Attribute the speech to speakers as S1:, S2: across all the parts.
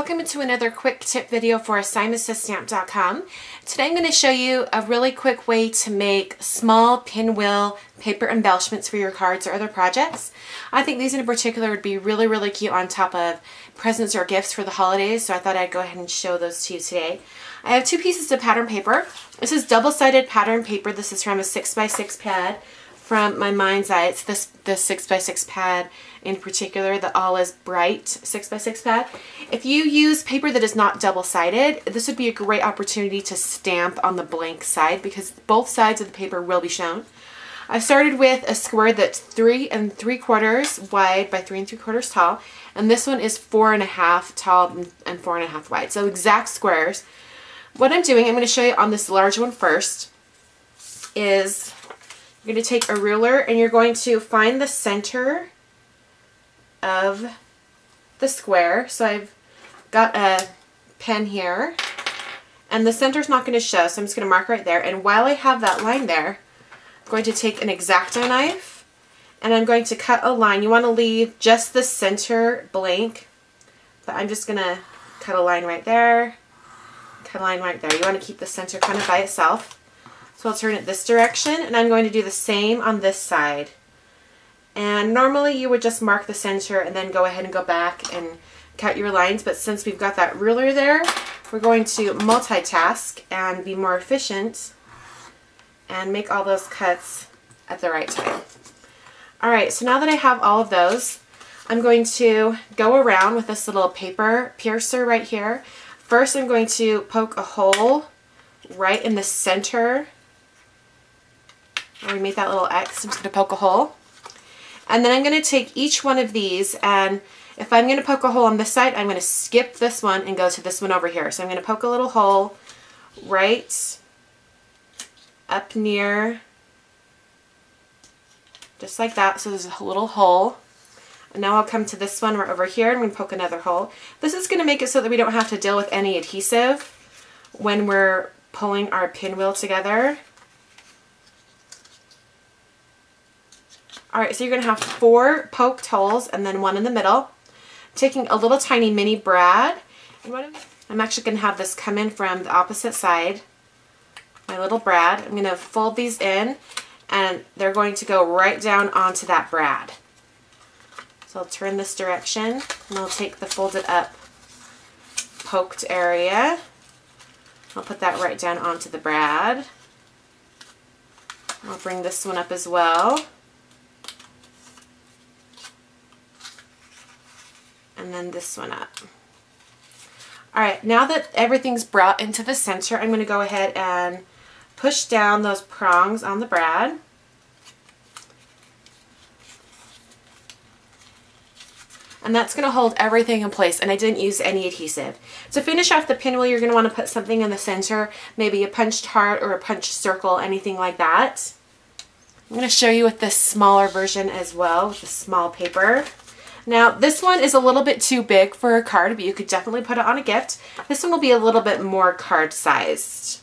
S1: welcome to another quick tip video for simonsaysstamp.com. Today I'm going to show you a really quick way to make small pinwheel paper embellishments for your cards or other projects. I think these in particular would be really really cute on top of presents or gifts for the holidays so I thought I'd go ahead and show those to you today. I have two pieces of pattern paper. This is double-sided pattern paper. This is from a 6x6 pad from my mind's eye. It's this, this 6x6 pad in particular, the All Is Bright 6x6 pad. If you use paper that is not double-sided, this would be a great opportunity to stamp on the blank side because both sides of the paper will be shown. I started with a square that's three and three quarters wide by three and three quarters tall, and this one is four and a half tall and four and a half wide. So exact squares. What I'm doing, I'm going to show you on this large one first, is you're going to take a ruler and you're going to find the center of the square. So I've got a pen here and the center's not going to show so I'm just going to mark right there and while I have that line there I'm going to take an X-Acto knife and I'm going to cut a line. You want to leave just the center blank but I'm just going to cut a line right there, cut a line right there. You want to keep the center kind of by itself. So I'll turn it this direction and I'm going to do the same on this side. And normally you would just mark the center and then go ahead and go back and cut your lines, but since we've got that ruler there, we're going to multitask and be more efficient and make all those cuts at the right time. Alright, so now that I have all of those, I'm going to go around with this little paper piercer right here. First I'm going to poke a hole right in the center we made that little X. I'm just going to poke a hole. And then I'm going to take each one of these and if I'm going to poke a hole on this side, I'm going to skip this one and go to this one over here. So I'm going to poke a little hole right up near, just like that. So there's a little hole. And now I'll come to this one over here and I'm going to poke another hole. This is going to make it so that we don't have to deal with any adhesive when we're pulling our pinwheel together. Alright, so you're going to have four poked holes and then one in the middle. Taking a little tiny mini brad. I'm actually going to have this come in from the opposite side. My little brad. I'm going to fold these in and they're going to go right down onto that brad. So I'll turn this direction and I'll take the folded up poked area. I'll put that right down onto the brad. I'll bring this one up as well. And then this one up. All right, now that everything's brought into the center, I'm going to go ahead and push down those prongs on the brad. And that's going to hold everything in place, and I didn't use any adhesive. To finish off the pinwheel, you're going to want to put something in the center, maybe a punched heart or a punched circle, anything like that. I'm going to show you with this smaller version as well, with the small paper. Now this one is a little bit too big for a card, but you could definitely put it on a gift. This one will be a little bit more card sized.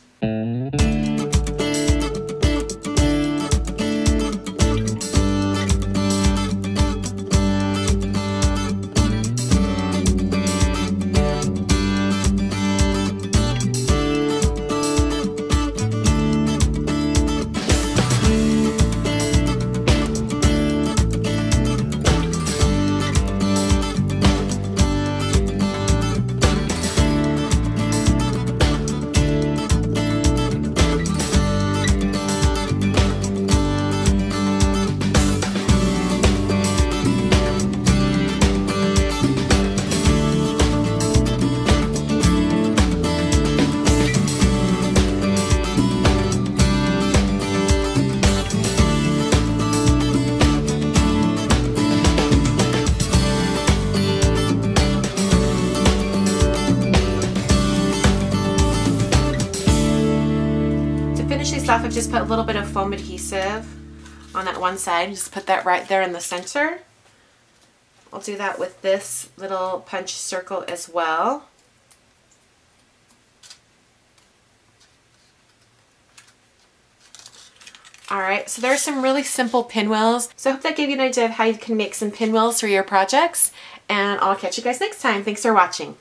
S1: Off, I've just put a little bit of foam adhesive on that one side. Just put that right there in the center. I'll do that with this little punch circle as well. Alright, so there are some really simple pinwheels. So I hope that gave you an idea of how you can make some pinwheels for your projects. And I'll catch you guys next time. Thanks for watching.